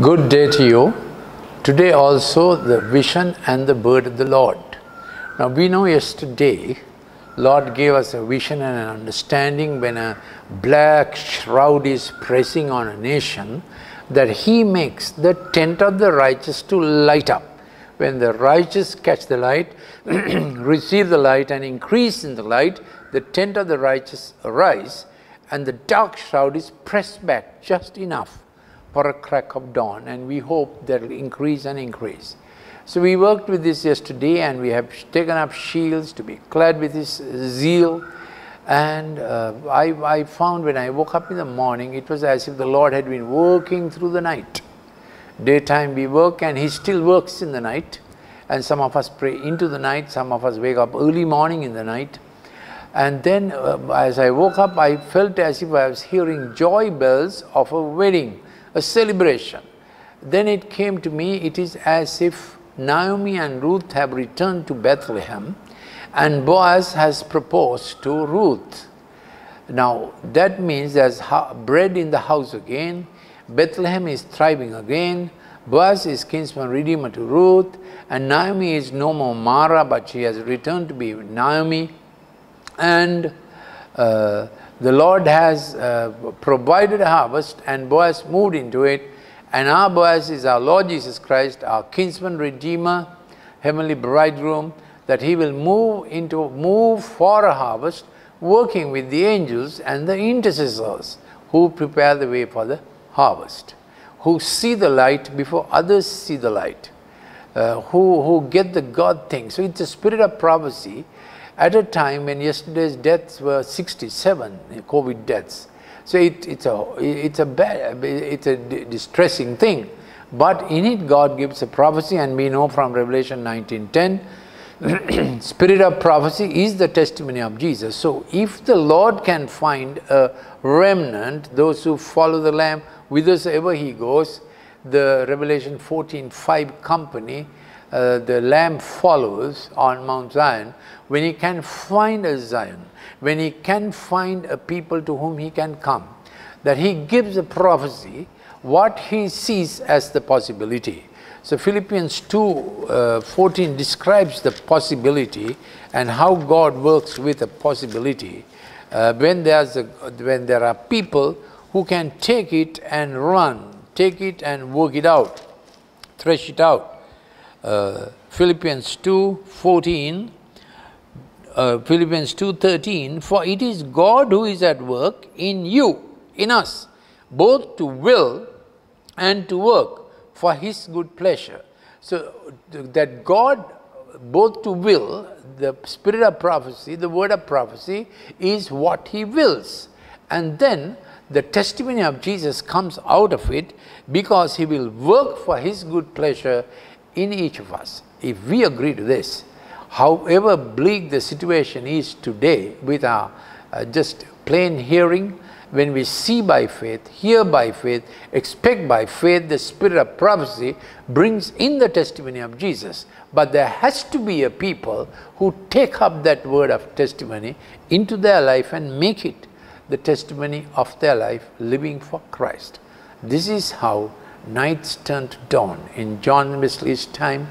Good day to you. Today also the vision and the word of the Lord. Now we know yesterday Lord gave us a vision and an understanding when a black shroud is pressing on a nation that he makes the tent of the righteous to light up. When the righteous catch the light, receive the light and increase in the light, the tent of the righteous arise and the dark shroud is pressed back just enough for a crack of dawn and we hope that will increase and increase. So we worked with this yesterday and we have taken up shields to be clad with this zeal and uh, I, I found when I woke up in the morning it was as if the Lord had been working through the night. Daytime we work and he still works in the night and some of us pray into the night, some of us wake up early morning in the night. And then uh, as I woke up I felt as if I was hearing joy bells of a wedding a celebration. Then it came to me, it is as if Naomi and Ruth have returned to Bethlehem and Boaz has proposed to Ruth. Now that means there's bread in the house again, Bethlehem is thriving again, Boaz is kinsman redeemer to Ruth, and Naomi is no more Mara, but she has returned to be Naomi. And uh, the Lord has uh, provided a harvest and Boaz moved into it and our Boaz is our Lord Jesus Christ, our kinsman redeemer, heavenly bridegroom, that he will move into move for a harvest, working with the angels and the intercessors who prepare the way for the harvest, who see the light before others see the light, uh, who, who get the God thing. So it's a spirit of prophecy at a time when yesterday's deaths were 67 COVID deaths. So it, it's a it's a bad it's a distressing thing, but in it God gives a prophecy, and we know from Revelation 19:10, spirit of prophecy is the testimony of Jesus. So if the Lord can find a remnant, those who follow the Lamb whithersoever He goes, the Revelation 14:5 company uh, the Lamb follows on Mount Zion, when he can find a Zion, when he can find a people to whom he can come, that he gives a prophecy what he sees as the possibility. So Philippians 2 uh, 14 describes the possibility and how God works with a possibility. Uh, when, there's a, when there are people who can take it and run, take it and work it out, thresh it out uh, Philippians 2 14, uh, Philippians 2 13, for it is God who is at work in you, in us, both to will and to work for his good pleasure. So that God, both to will, the spirit of prophecy, the word of prophecy, is what he wills. And then the testimony of Jesus comes out of it because he will work for his good pleasure in each of us. If we agree to this, however bleak the situation is today with our uh, just plain hearing, when we see by faith, hear by faith, expect by faith, the spirit of prophecy brings in the testimony of Jesus. But there has to be a people who take up that word of testimony into their life and make it the testimony of their life living for Christ. This is how nights turn to dawn. In John Wesley's time,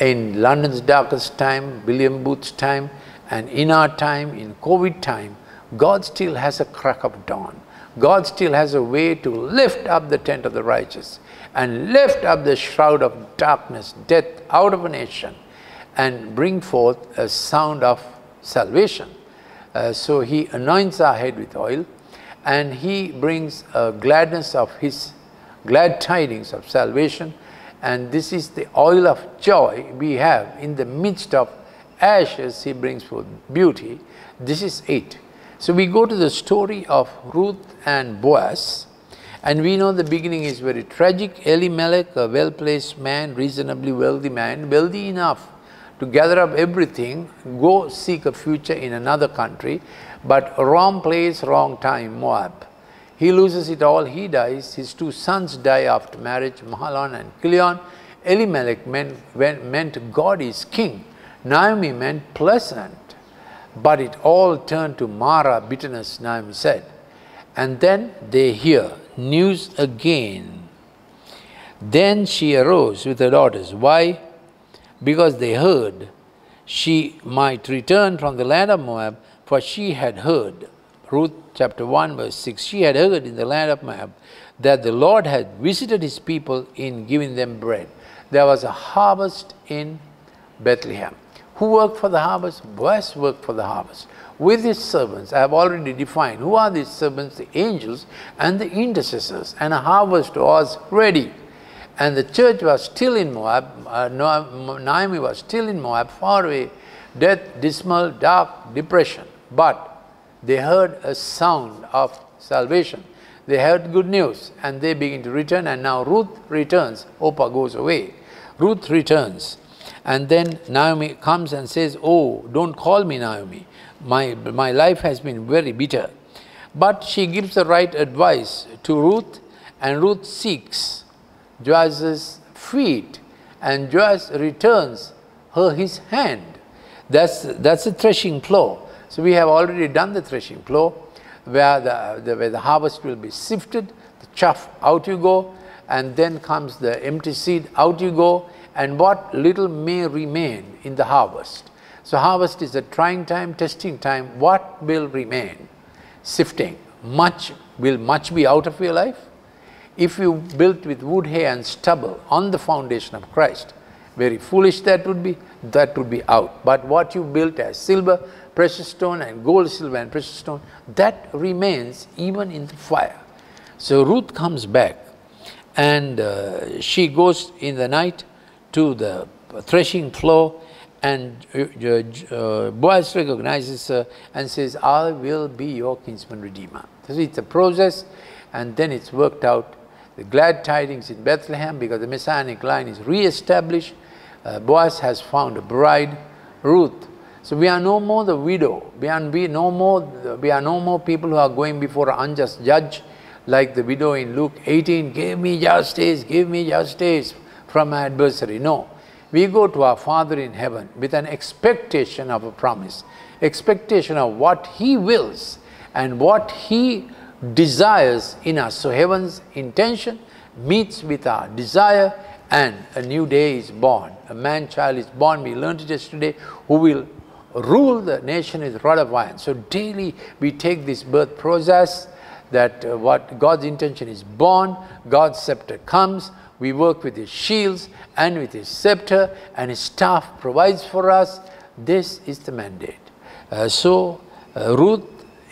in London's darkest time, William Booth's time, and in our time, in COVID time, God still has a crack of dawn. God still has a way to lift up the tent of the righteous and lift up the shroud of darkness, death out of a nation and bring forth a sound of salvation. Uh, so he anoints our head with oil and he brings a gladness of his glad tidings of salvation. And this is the oil of joy we have in the midst of ashes he brings forth beauty. This is it. So we go to the story of ruth and boaz. And we know the beginning is very tragic. Elimelech a well-placed man reasonably wealthy man wealthy enough to gather up everything go seek a future in another country. But wrong place wrong time moab he loses it all, he dies, his two sons die after marriage, Mahlon and Chilion. Elimelech meant, meant God is king. Naomi meant pleasant. But it all turned to Mara, bitterness, Naomi said. And then they hear news again. Then she arose with her daughters. Why? Because they heard she might return from the land of Moab, for she had heard. Ruth chapter 1, verse 6. She had heard in the land of Moab that the Lord had visited his people in giving them bread. There was a harvest in Bethlehem. Who worked for the harvest? Boaz worked for the harvest. With his servants, I have already defined who are these servants, the angels and the intercessors. And a harvest was ready. And the church was still in Moab, uh, Naomi was still in Moab, far away, death, dismal, dark, depression. But they heard a sound of salvation. They heard good news and they begin to return. And now Ruth returns. Orpah goes away. Ruth returns. And then Naomi comes and says, Oh, don't call me Naomi. My, my life has been very bitter. But she gives the right advice to Ruth, and Ruth seeks Boaz's feet, and Boaz returns her his hand. That's, that's a threshing plow. So we have already done the threshing floor where the, the, where the harvest will be sifted, the chaff, out you go, and then comes the empty seed, out you go, and what little may remain in the harvest. So harvest is a trying time, testing time. What will remain? Sifting. Much will much be out of your life? If you built with wood, hay and stubble on the foundation of Christ, very foolish that would be, that would be out. But what you built as silver, precious stone and gold, silver and precious stone, that remains even in the fire. So Ruth comes back and uh, she goes in the night to the threshing floor and uh, uh, Boaz recognizes her and says, I will be your kinsman redeemer. So it's a process and then it's worked out. The glad tidings in Bethlehem because the messianic line is re-established. Uh, Boaz has found a bride, Ruth. So we are no more the widow. We are, no more, we are no more people who are going before an unjust judge like the widow in Luke 18, give me justice, give me justice from my adversary. No. We go to our Father in heaven with an expectation of a promise, expectation of what He wills and what He desires in us. So heaven's intention meets with our desire and a new day is born. A man-child is born, we learned it yesterday, who will rule the nation with rod of iron. So daily we take this birth process that uh, what God's intention is born, God's scepter comes, we work with his shields and with his scepter, and his staff provides for us. This is the mandate. Uh, so, uh, Ruth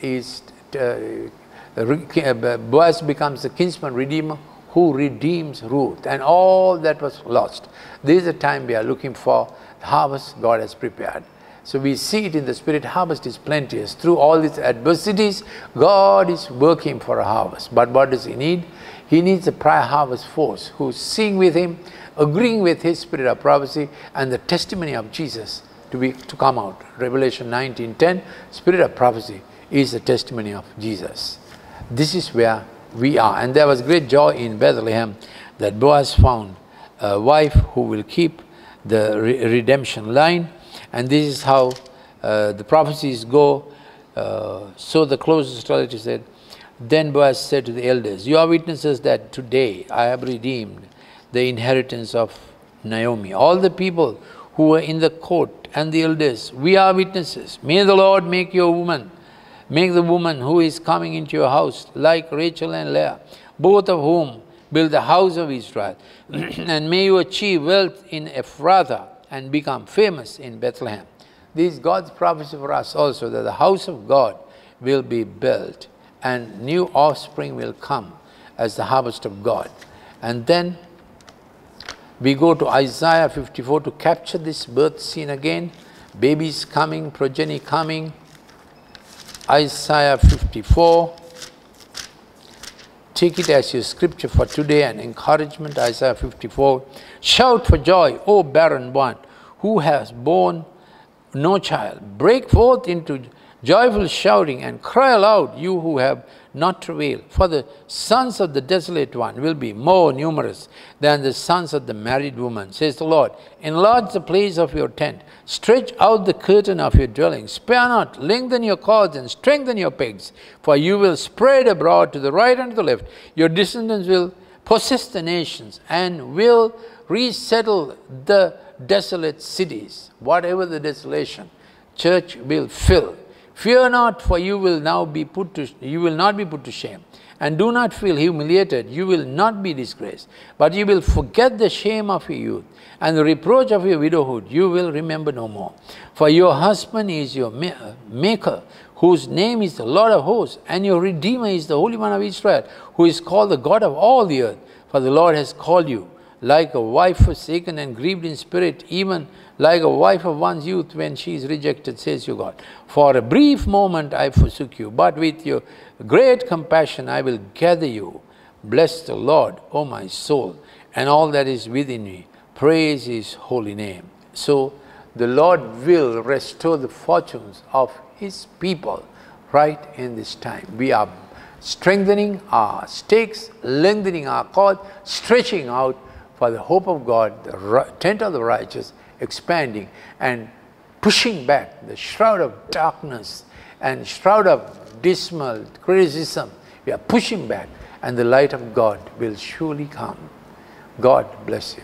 is, uh, uh Boaz becomes the kinsman redeemer who redeems Ruth and all that was lost. This is the time we are looking for the harvest God has prepared. So we see it in the spirit, harvest is plenteous. Through all these adversities, God is working for a harvest. But what does he need? He needs a prior harvest force who's seeing with him, agreeing with his spirit of prophecy and the testimony of Jesus to be to come out. Revelation 19:10, spirit of prophecy is the testimony of Jesus. This is where we are. And there was great joy in Bethlehem that Boaz found a wife who will keep the re redemption line. And this is how uh, the prophecies go. Uh, so the closest relative said, then Boaz said to the elders, You are witnesses that today I have redeemed the inheritance of Naomi. All the people who were in the court and the elders, we are witnesses. May the Lord make your woman, make the woman who is coming into your house like Rachel and Leah, both of whom build the house of Israel. and may you achieve wealth in Ephrathah and become famous in Bethlehem. This is God's prophecy for us also that the house of God will be built and new offspring will come as the harvest of God. And then we go to Isaiah 54 to capture this birth scene again. Babies coming, progeny coming. Isaiah 54. Take it as your scripture for today and encouragement. Isaiah 54. Shout for joy, O barren one who has borne no child. Break forth into joyful shouting and cry aloud, you who have not travailed. For the sons of the desolate one will be more numerous than the sons of the married woman, says the Lord. Enlarge the place of your tent, stretch out the curtain of your dwelling, spare not, lengthen your cords and strengthen your pegs, for you will spread abroad to the right and to the left. Your descendants will possess the nations and will resettle the desolate cities. Whatever the desolation, church will fill. Fear not, for you will now be put to you will not be put to shame. And do not feel humiliated, you will not be disgraced, but you will forget the shame of your youth and the reproach of your widowhood you will remember no more. For your husband is your maker, whose name is the Lord of hosts, and your Redeemer is the Holy One of Israel, who is called the God of all the earth. For the Lord has called you like a wife forsaken and grieved in spirit, even like a wife of one's youth when she is rejected, says your God. For a brief moment I forsook you, but with your great compassion I will gather you. Bless the Lord, O my soul, and all that is within me. Praise his holy name. So the Lord will restore the fortunes of his people right in this time. We are strengthening our stakes, lengthening our cord, stretching out for the hope of God, the tent of the righteous expanding and pushing back the shroud of darkness and shroud of dismal criticism. We are pushing back, and the light of God will surely come. God bless you.